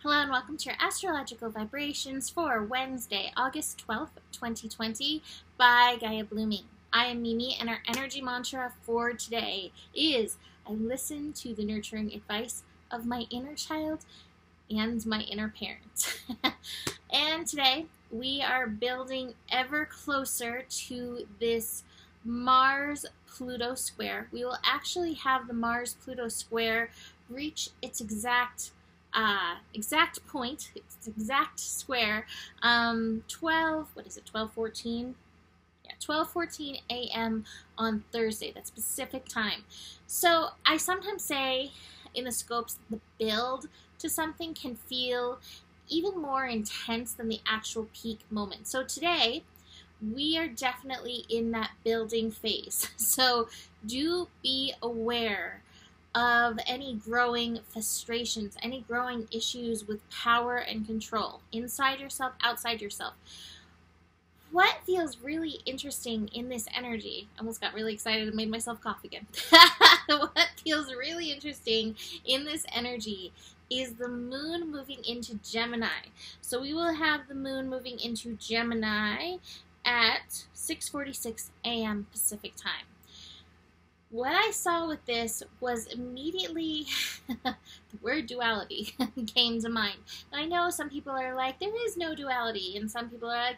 Hello and welcome to your astrological vibrations for Wednesday, August 12th, 2020 by Gaia Blooming. I am Mimi and our energy mantra for today is I listen to the nurturing advice of my inner child and my inner parent. and today we are building ever closer to this Mars Pluto square. We will actually have the Mars Pluto square reach its exact uh, exact point, exact square, um, 12, what is it, 1214? Yeah, 12:14 a.m. on Thursday, that specific time. So I sometimes say in the scopes the build to something can feel even more intense than the actual peak moment. So today, we are definitely in that building phase. So do be aware of any growing frustrations, any growing issues with power and control inside yourself, outside yourself. What feels really interesting in this energy? I almost got really excited and made myself cough again. what feels really interesting in this energy is the moon moving into Gemini. So we will have the moon moving into Gemini at 6:46 a.m. Pacific time what I saw with this was immediately the word duality came to mind. And I know some people are like, there is no duality, and some people are like,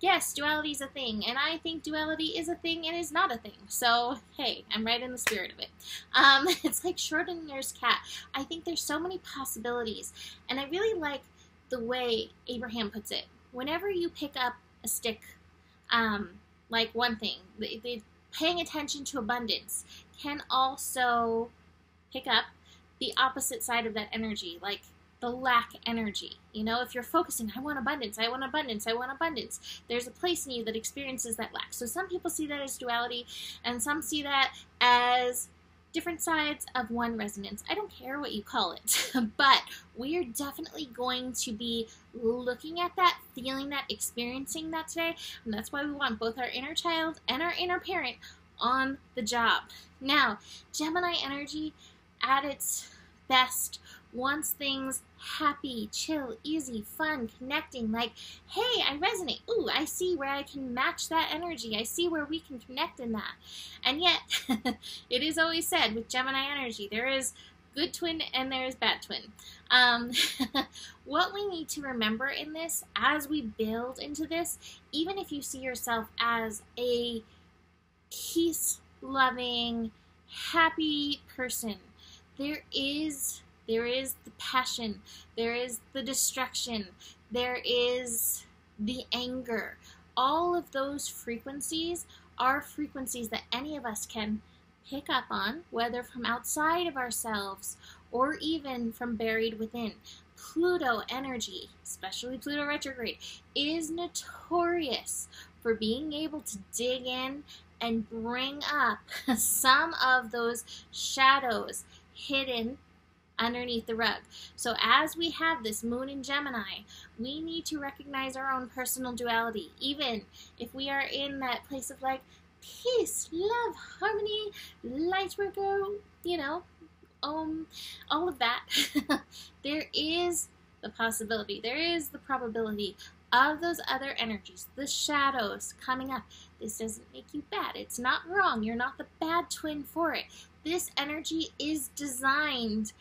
yes, duality is a thing, and I think duality is a thing and is not a thing. So, hey, I'm right in the spirit of it. Um, it's like Schrodinger's cat. I think there's so many possibilities, and I really like the way Abraham puts it. Whenever you pick up a stick, um, like one thing, paying attention to abundance can also pick up the opposite side of that energy, like the lack energy. You know, if you're focusing, I want abundance, I want abundance, I want abundance, there's a place in you that experiences that lack. So some people see that as duality, and some see that as different sides of one resonance. I don't care what you call it, but we are definitely going to be looking at that, feeling that, experiencing that today, and that's why we want both our inner child and our inner parent on the job. Now, Gemini energy at its best wants things happy, chill, easy, fun, connecting. Like, hey, I resonate. Ooh, I see where I can match that energy. I see where we can connect in that. And yet, it is always said with Gemini energy, there is good twin and there is bad twin. Um, what we need to remember in this as we build into this, even if you see yourself as a peace loving, happy person, there is there is the passion, there is the destruction, there is the anger. All of those frequencies are frequencies that any of us can pick up on, whether from outside of ourselves or even from buried within. Pluto energy, especially Pluto retrograde, is notorious for being able to dig in and bring up some of those shadows hidden underneath the rug. So as we have this moon in Gemini, we need to recognize our own personal duality, even if we are in that place of like peace, love, harmony, light work, you know, um, all of that. there is the possibility, there is the probability of those other energies, the shadows coming up. This doesn't make you bad. It's not wrong. You're not the bad twin for it. This energy is designed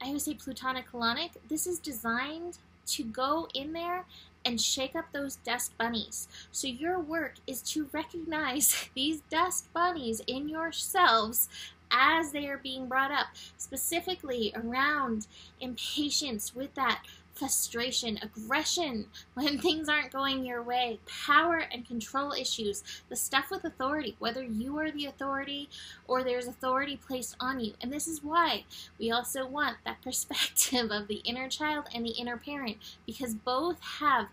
I always say plutonic colonic. This is designed to go in there and shake up those dust bunnies. So your work is to recognize these dust bunnies in yourselves as they are being brought up, specifically around impatience with that frustration, aggression when things aren't going your way, power and control issues, the stuff with authority, whether you are the authority or there's authority placed on you. And this is why we also want that perspective of the inner child and the inner parent because both have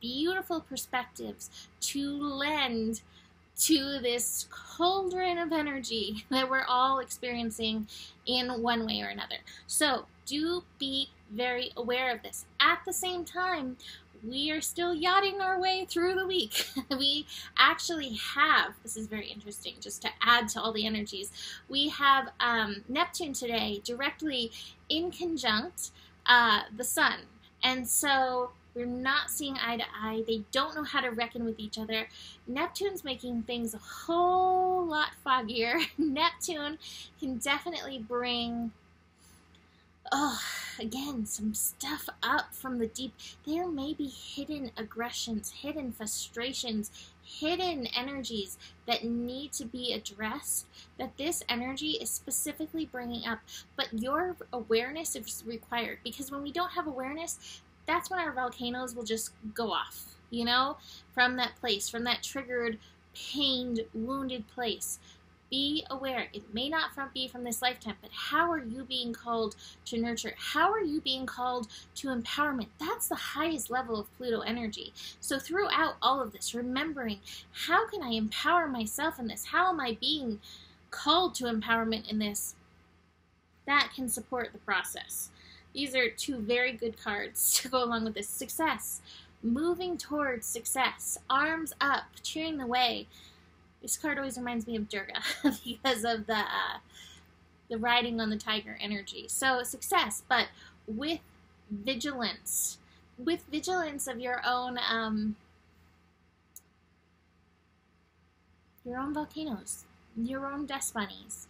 beautiful perspectives to lend to this cauldron of energy that we're all experiencing in one way or another. So do be very aware of this. At the same time, we are still yachting our way through the week. we actually have, this is very interesting, just to add to all the energies, we have um, Neptune today directly in conjunct uh, the sun. And so we're not seeing eye to eye. They don't know how to reckon with each other. Neptune's making things a whole lot foggier. Neptune can definitely bring oh, again, some stuff up from the deep. There may be hidden aggressions, hidden frustrations, hidden energies that need to be addressed that this energy is specifically bringing up. But your awareness is required because when we don't have awareness, that's when our volcanoes will just go off, you know, from that place, from that triggered, pained, wounded place be aware. It may not be from this lifetime, but how are you being called to nurture? How are you being called to empowerment? That's the highest level of Pluto energy. So throughout all of this, remembering how can I empower myself in this? How am I being called to empowerment in this? That can support the process. These are two very good cards to go along with this. Success. Moving towards success. Arms up, cheering the way. This card always reminds me of Durga because of the uh, the riding on the tiger energy. So success, but with vigilance, with vigilance of your own um, your own volcanoes, your own dust bunnies,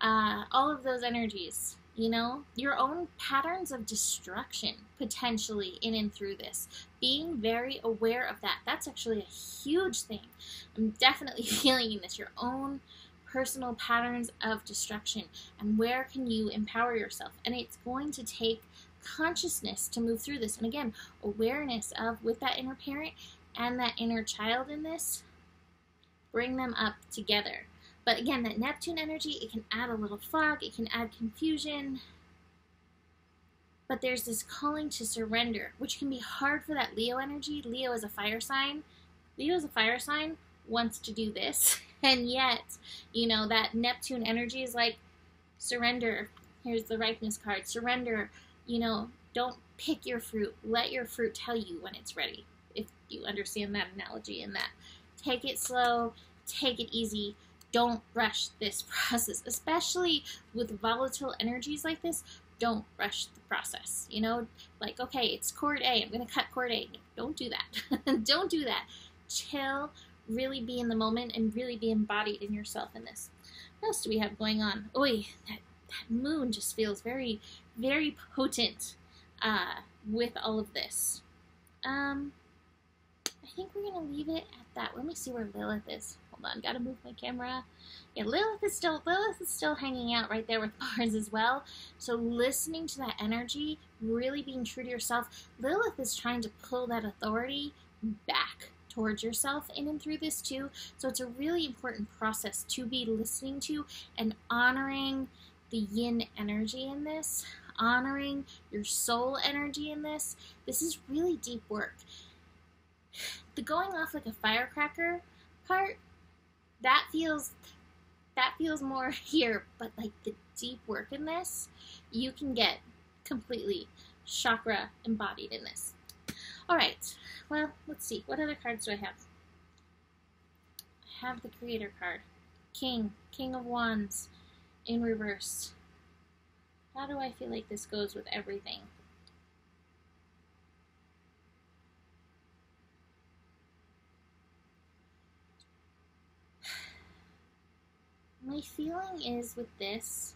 uh, all of those energies you know, your own patterns of destruction potentially in and through this. Being very aware of that. That's actually a huge thing. I'm definitely feeling this. Your own personal patterns of destruction and where can you empower yourself. And it's going to take consciousness to move through this. And again, awareness of with that inner parent and that inner child in this, bring them up together. But again, that Neptune energy, it can add a little fog, it can add confusion. But there's this calling to surrender, which can be hard for that Leo energy. Leo is a fire sign. Leo is a fire sign, wants to do this. And yet, you know, that Neptune energy is like, surrender. Here's the ripeness card. Surrender. You know, don't pick your fruit. Let your fruit tell you when it's ready. If you understand that analogy and that. Take it slow, take it easy, don't rush this process, especially with volatile energies like this. Don't rush the process. You know, like, okay, it's cord A, I'm going to cut cord A. Don't do that. don't do that. Chill, really be in the moment, and really be embodied in yourself in this. What else do we have going on? Oi, that, that moon just feels very, very potent uh, with all of this. Um, I think we're going to leave it at that. Let me see where Lilith is. Hold on, gotta move my camera. Yeah, Lilith is still Lilith is still hanging out right there with Mars as well. So listening to that energy, really being true to yourself. Lilith is trying to pull that authority back towards yourself in and through this too. So it's a really important process to be listening to and honoring the yin energy in this, honoring your soul energy in this. This is really deep work. The going off like a firecracker part that feels that feels more here, but like the deep work in this, you can get completely chakra embodied in this. All right, well, let's see. What other cards do I have? I have the creator card. King, King of Wands in reverse. How do I feel like this goes with everything? My feeling is with this,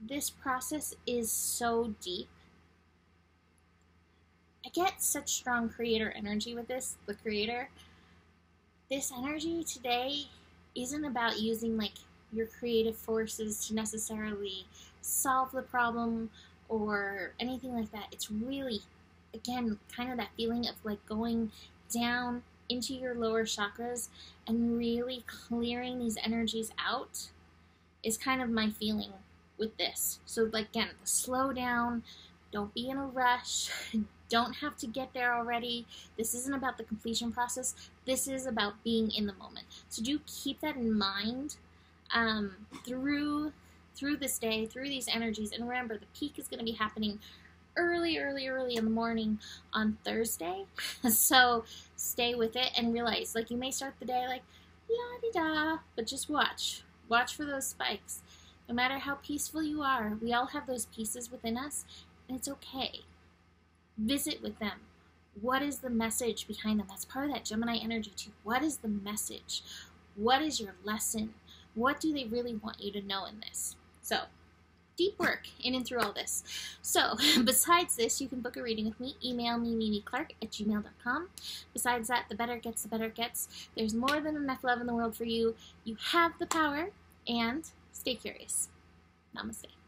this process is so deep. I get such strong creator energy with this, the creator. This energy today isn't about using like your creative forces to necessarily solve the problem or anything like that. It's really, again, kind of that feeling of like going down into your lower chakras and really clearing these energies out is kind of my feeling with this. So, like, again, slow down, don't be in a rush, don't have to get there already. This isn't about the completion process, this is about being in the moment. So, do keep that in mind um, through through this day, through these energies, and remember the peak is going to be happening early, early, early in the morning on Thursday. so stay with it and realize, like, you may start the day like, la di da, but just watch. Watch for those spikes. No matter how peaceful you are, we all have those pieces within us, and it's okay. Visit with them. What is the message behind them? That's part of that Gemini energy, too. What is the message? What is your lesson? What do they really want you to know in this? So, deep work in and through all this. So, besides this, you can book a reading with me. Email me, Mimi Clark at gmail.com. Besides that, the better it gets, the better it gets. There's more than enough love in the world for you. You have the power, and stay curious. Namaste.